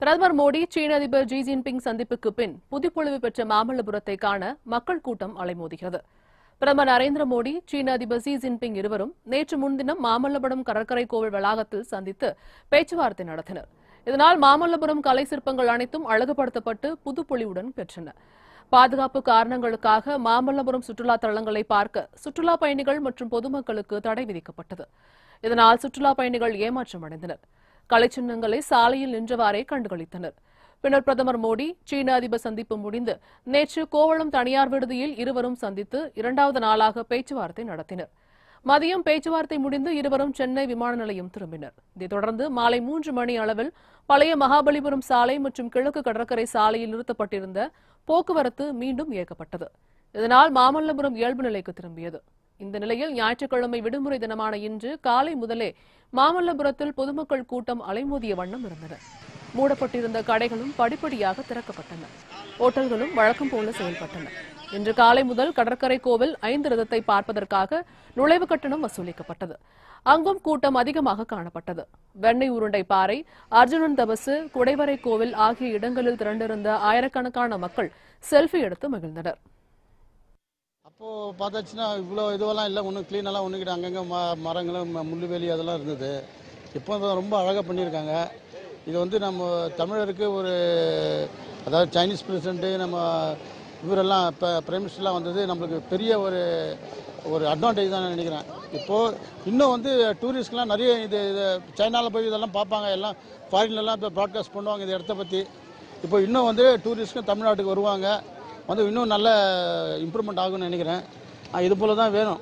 பிரதமர் மோடி சீன அதிபர் ஜி ஜின்பிங் சந்திப்புக்கு பின் புதுப்பொழிவு பெற்ற மாமல்லபுரத்தை காண மக்கள் கூட்டம் அலைமோதுகிறது. பிரதமர் நரேந்திர மோடி சீன அதிபர் ஜி ஜின்பிங் இருவரும் நேற்று முன்தினம் மாமல்லபுரம் கடற்கரை கோவில் வளாகத்தில் சந்தித்து பேச்சுவார்த்தை நடத்தினர். இதனால் மாமல்லபுரம் கலை சிற்பங்கள் அனைத்தும் அழகுபடுத்தப்பட்டு புதுப்பொழிவுடன் பெற்றன. பாதுகாப்பு காரணங்களுக்காக மாமல்லபுரம் சுற்றுலா தலங்களை பார்க்க சுற்றுலா பயணிகள் மற்றும் பொதுமக்களுக்கு தடை விதிக்கப்பட்டது. இதனால் சுற்றுலா பயணிகள் ஏமாற்றம் அடைந்தனர். கலைச்சின்னங்களை சாலையில் நின்றவாறே கண்டுகளித்தனர். பின்னர் பிரதமர் மோடி சீன அதிபர் சந்திப்பு முடிந்து நேற்று கோவளம் தனியார் விடுதியில் இருவரும் சந்தித்து இரண்டாவது நாளாக பேச்சுவார்த்தை நடத்தினர். மதியம் பேச்சுவார்த்தை முடிந்து இருவரும் சென்னை விமான நிலையம் திரும்பினர். இதைத் தொடர்ந்து மாலை மூன்று மணி அளவில் பழைய மகாபலிபுரம் சாலை மற்றும் கிழக்கு கடற்கரை சாலையில் நிறுத்தப்பட்டிருந்த போக்குவரத்து மீண்டும் இயக்கப்பட்டது. இதனால் மாமல்லபுரம் இயல்பு நிலைக்கு திரும்பியது. இந்த நிலையில் ஞாயிற்றுக்கிழமை விடுமுறை தினமான இன்று காலை முதலே மாமல்லபுரத்தில் பொதுமக்கள் கூட்டம் அலைமோதிய வண்ணம் இருந்தன மூடப்பட்டிருந்த கடைகளும் படிப்படியாக திறக்கப்பட்டன. ஓட்டல்களும் வழக்கம் போல செயல்பட்டன. இன்று காலை முதல் கடற்கரை கோவில் ஐந்து ரதத்தை பார்ப்பதற்காக நுழைவு கட்டணம் வசூலிக்கப்பட்டது. அங்கும் கூட்டம் அதிகமாக காணப்பட்டது. வெண்ணெய் உருண்டை பாறை அர்ஜுனன் தபசு குடைவரை கோவில் ஆகிய இடங்களில் திரண்டிருந்த ஆயிரக்கணக்கான மக்கள் செல்ஃபி எடுத்து மகிழ்ந்தனர். இப்போது பார்த்தாச்சுன்னா இவ்வளோ இதுவெல்லாம் இல்லை ஒன்றும் க்ளீனெல்லாம் ஒன்றுக்கிட்ட அங்கங்கே ம மரங்களும் முள்ளுவேலி அதெல்லாம் இருந்தது. இப்போ தான் ரொம்ப அழகாக பண்ணியிருக்காங்க. இது வந்து நம்ம தமிழருக்கு ஒரு அதாவது சைனீஸ் பிரசிடென்ட்டு நம்ம இவரெல்லாம் இப்போ பிரைம் மினிஸ்டர்லாம் வந்தது நம்மளுக்கு பெரிய ஒரு ஒரு அட்வான்டேஜ் தான் நான் நினைக்கிறேன். இப்போது இன்னும் வந்து டூரிஸ்ட்லாம் நிறைய இது இது சைனாவில் போய் இதெல்லாம் பார்ப்பாங்க. எல்லாம் ஃபாரின்லலாம் இப்போ ப்ராட்காஸ்ட் பண்ணுவாங்க இந்த இடத்த பற்றி இப்போ இன்னும் வந்து டூரிஸ்ட்டும் தமிழ்நாட்டுக்கு வருவாங்க. வந்து இன்னும் நல்ல இம்ப்ரூவ்மெண்ட் ஆகும்னு நினைக்கிறேன். இது போல தான் வேணும்.